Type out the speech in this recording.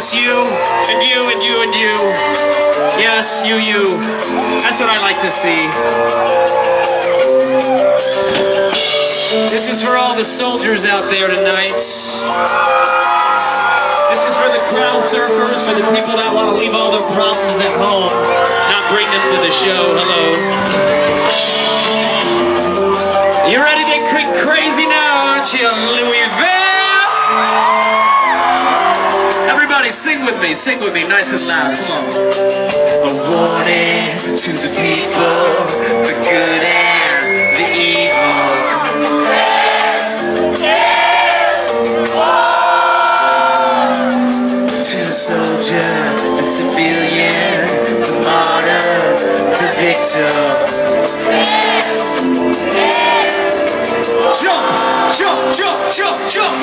Yes, you, and you, and you, and you. Yes, you, you. That's what I like to see. This is for all the soldiers out there tonight. This is for the crowd surfers, for the people that want to leave all their problems at home, not bring them to the show. Hello. You ready to get crazy now, aren't you, Everybody sing with me, sing with me, nice and loud. Come on. A warning to the people, the good and the evil. Yes, yes, war. To the soldier, the civilian, the martyr, the victim. Jump, jump, jump, jump, jump.